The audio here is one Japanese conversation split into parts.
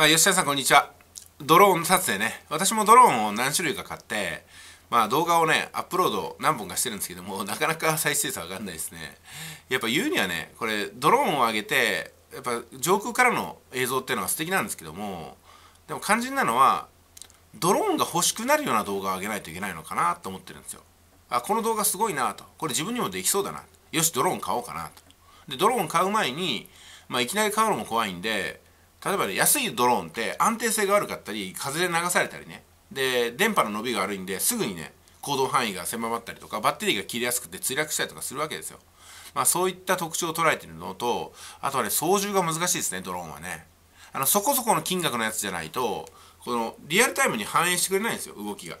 まあ、吉田さんこんにちは。ドローン撮影ね。私もドローンを何種類か買って、まあ動画をね、アップロード何本かしてるんですけども、なかなか再生数上がんないですね。やっぱ言うにはね、これドローンを上げて、やっぱ上空からの映像っていうのは素敵なんですけども、でも肝心なのは、ドローンが欲しくなるような動画を上げないといけないのかなと思ってるんですよ。あ、この動画すごいなと。これ自分にもできそうだな。よし、ドローン買おうかなと。で、ドローン買う前に、まあいきなり買うのも怖いんで、例えばね安いドローンって安定性が悪かったり風で流されたりね。で電波の伸びが悪いんですぐにね行動範囲が狭まったりとかバッテリーが切れやすくて墜落したりとかするわけですよ。まあそういった特徴を捉えてるのとあとはね操縦が難しいですねドローンはね。あのそこそこの金額のやつじゃないとこのリアルタイムに反映してくれないんですよ動きが。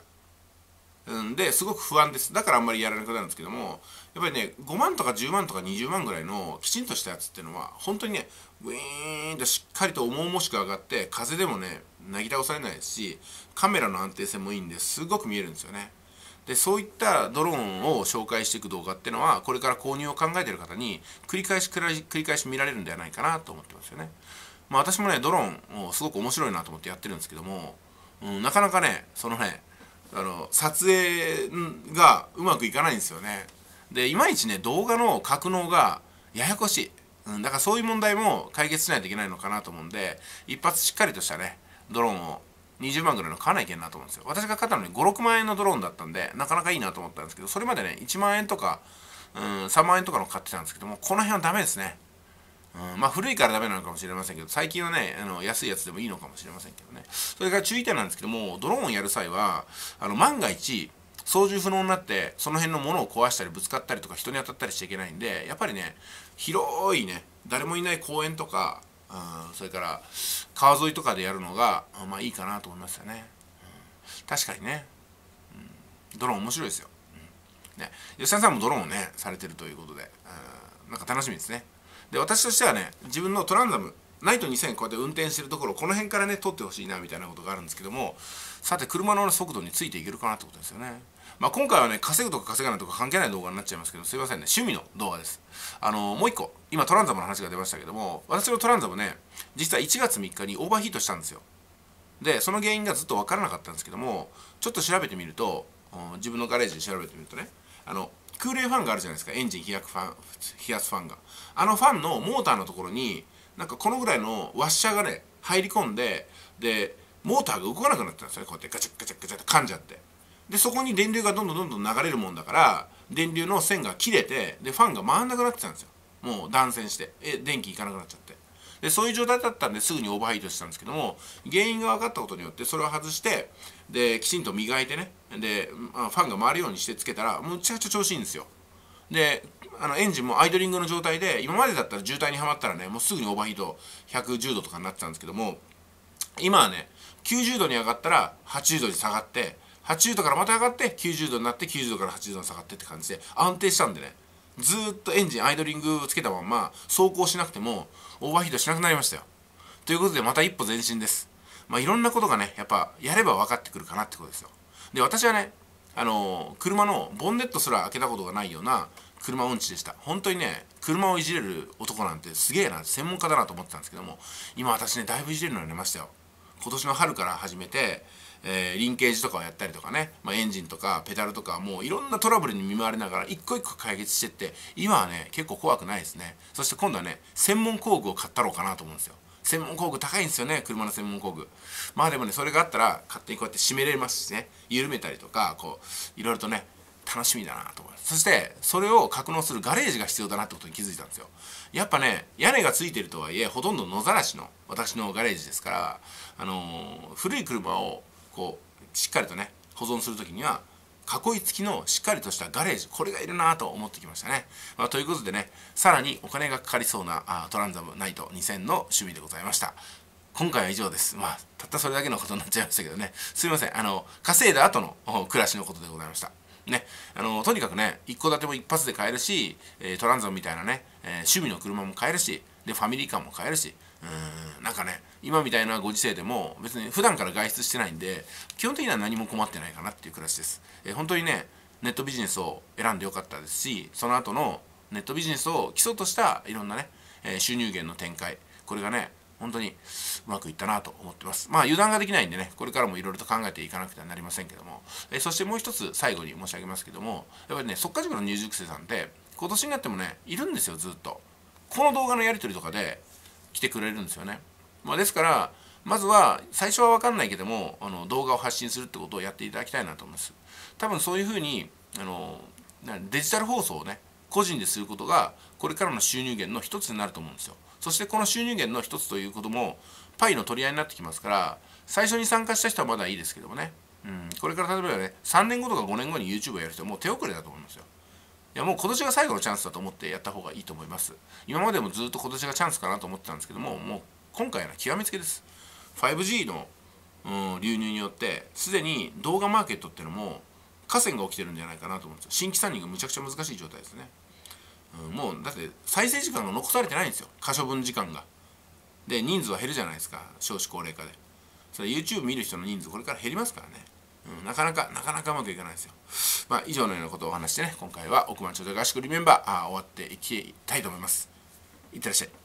うんですごく不安です。だからあんまりやらなくなるんですけどもやっぱりね5万とか10万とか20万ぐらいのきちんとしたやつっていうのは本当にねウィーンとしっかりと重々しく上がって風でもねなぎ倒されないですしカメラの安定性もいいんですごく見えるんですよね。でそういったドローンを紹介していく動画っていうのはこれから購入を考えてる方に繰り返し繰り返し見られるんではないかなと思ってますよね。まあ私もねドローンをすごく面白いなと思ってやってるんですけども、うん、なかなかねそのねあの撮影がうまくいかないんですよね。でいまいちね動画の格納がややこしい、うん、だからそういう問題も解決しないといけないのかなと思うんで一発しっかりとしたねドローンを20万ぐらいの買わないといけないなと思うんですよ。私が買ったのに56万円のドローンだったんでなかなかいいなと思ったんですけどそれまでね1万円とか、うん、3万円とかの買ってたんですけどもこの辺はダメですね。うん、まあ古いからダメなのかもしれませんけど最近はねあの安いやつでもいいのかもしれませんけどね。それから注意点なんですけどもドローンをやる際はあの万が一操縦不能になってその辺のものを壊したりぶつかったりとか人に当たったりしちゃいけないんでやっぱりね広いね誰もいない公園とか、うん、それから川沿いとかでやるのが、まあいいかなと思いますよね、うん、確かにね、うん、ドローン面白いですよ、うん、ね、吉田さんもドローンをねされてるということで、うん、なんか楽しみですね。で私としてはね自分のトランザムナイト2000こうやって運転してるところこの辺からね撮ってほしいなみたいなことがあるんですけどもさて車の速度についていけるかなってことですよね。まあ、今回はね稼ぐとか稼がないとか関係ない動画になっちゃいますけどすいませんね。趣味の動画です。あのもう一個今トランザムの話が出ましたけども私のトランザムね実は1月3日にオーバーヒートしたんですよ。でその原因がずっと分からなかったんですけどもちょっと調べてみると自分のガレージで調べてみるとねあの空冷ファンがあるじゃないですか。エンジン冷やファン冷やすファンが。あのファンのモーターのところになんかこのぐらいのワッシャーがね入り込んででモーターが動かなくなったんですよね。こうやってガチャガチャガチャって噛んじゃって。でそこに電流がどんどんどんどん流れるもんだから電流の線が切れてでファンが回んなくなってたんですよ。もう断線して。え電気いかなくなっちゃって。でそういう状態だったんですぐにオーバーヒートしたんですけども原因が分かったことによってそれを外してできちんと磨いてね。で、ファンが回るようにしてつけたらむちゃくちゃ調子いいんですよ。であのエンジンもアイドリングの状態で今までだったら渋滞にはまったらねもうすぐにオーバーヒート110度とかになってたんですけども今はね90度に上がったら80度に下がって80度からまた上がって90度になって90度から80度に下がってって感じで安定したんでね。ずっとエンジンアイドリングつけたまま走行しなくてもオーバーヒートしなくなりましたよ。ということでまた一歩前進です。まあいろんなことがねやっぱやれば分かってくるかなってことですよ。で私はねあの車のボンネットすら開けたことがないような車音痴でした。本当にね車をいじれる男なんてすげえな専門家だなと思ってたんですけども今私ねだいぶいじれるようになりましたよ。今年の春から始めてえー、リンケージとかをやったりとかね、まあ、エンジンとかペダルとかもういろんなトラブルに見舞われながら一個一個解決してって今はね結構怖くないですね。そして今度はね専門工具を買ったろうかなと思うんですよ。専門工具高いんですよね車の専門工具。まあでもねそれがあったら勝手にこうやって締めれますしね。緩めたりとかこういろいろとね楽しみだなと思います。そしてそれを格納するガレージが必要だなってことに気づいたんですよ。やっぱね屋根がついてるとはいえほとんど野ざらしの私のガレージですからあのー、古い車をこうしっかりとね保存する時には囲い付きのしっかりとしたガレージこれがいるなと思ってきましたね、まあ、ということでねさらにお金がかかりそうなあトランザムナイト2000の趣味でございました。今回は以上です。まあたったそれだけのことになっちゃいましたけどね。すいません。あの稼いだ後の暮らしのことでございました。ね、あのとにかくね一戸建ても一発で買えるし、え、トランザムみたいなね、えー、趣味の車も買えるしでファミリーカーも買えるしうん。なんかね今みたいなご時世でも別に普段から外出してないんで基本的には何も困ってないかなっていう暮らしです、えー、本当にねネットビジネスを選んでよかったですしその後のネットビジネスを基礎としたいろんなね、えー、収入源の展開。これがね本当にうまくいったなと思ってます。まあ油断ができないんでねこれからもいろいろと考えていかなくてはなりませんけども、えそしてもう一つ最後に申し上げますけどもやっぱりね速稼塾の入塾生さんって今年になってもねいるんですよずっと。この動画のやり取りとかで来てくれるんですよね、まあ、ですからまずは最初は分かんないけどもあの動画を発信するってことをやっていただきたいなと思います。多分そういうふうにあのデジタル放送をね個人ですることがこれからの収入源の一つになると思うんですよ。そしてこの収入源の一つということもパイの取り合いになってきますから最初に参加した人はまだいいですけどもね、うん、これから例えばね3年後とか5年後に YouTube をやる人はもう手遅れだと思いますよ。いやもう今年が最後のチャンスだと思ってやった方がいいと思います。今までもずっと今年がチャンスかなと思ってたんですけどももう今回は極めつけです。5G の、うん、流入によってすでに動画マーケットっていうのも河川が起きてるんじゃないかなと思うんですよ。新規参入がむちゃくちゃ難しい状態ですね、うん、もうだって再生時間が残されてないんですよ。可処分時間が。で人数は減るじゃないですか。少子高齢化で。それ YouTube 見る人の人数これから減りますからね、うん、なかなかなかなかうまくいかないですよ。まあ以上のようなことをお話してね今回は億万長者合宿リメンバーあ終わっていきたいと思います。いってらっしゃい。